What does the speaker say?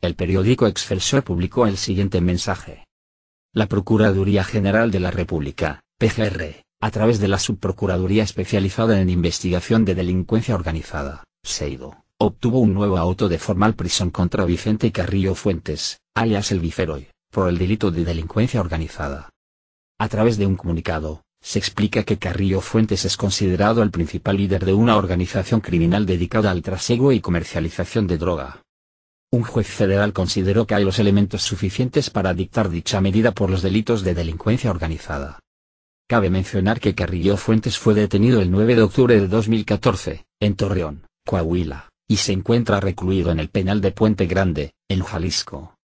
el periódico Excelsior publicó el siguiente mensaje. La Procuraduría General de la República, PGR, a través de la Subprocuraduría Especializada en Investigación de Delincuencia Organizada, SEIDO, obtuvo un nuevo auto de formal prisión contra Vicente Carrillo Fuentes, alias El Viceroy, por el delito de delincuencia organizada. A través de un comunicado, se explica que Carrillo Fuentes es considerado el principal líder de una organización criminal dedicada al trasiego y comercialización de droga. Un juez federal consideró que hay los elementos suficientes para dictar dicha medida por los delitos de delincuencia organizada. Cabe mencionar que Carrillo Fuentes fue detenido el 9 de octubre de 2014, en Torreón, Coahuila, y se encuentra recluido en el penal de Puente Grande, en Jalisco.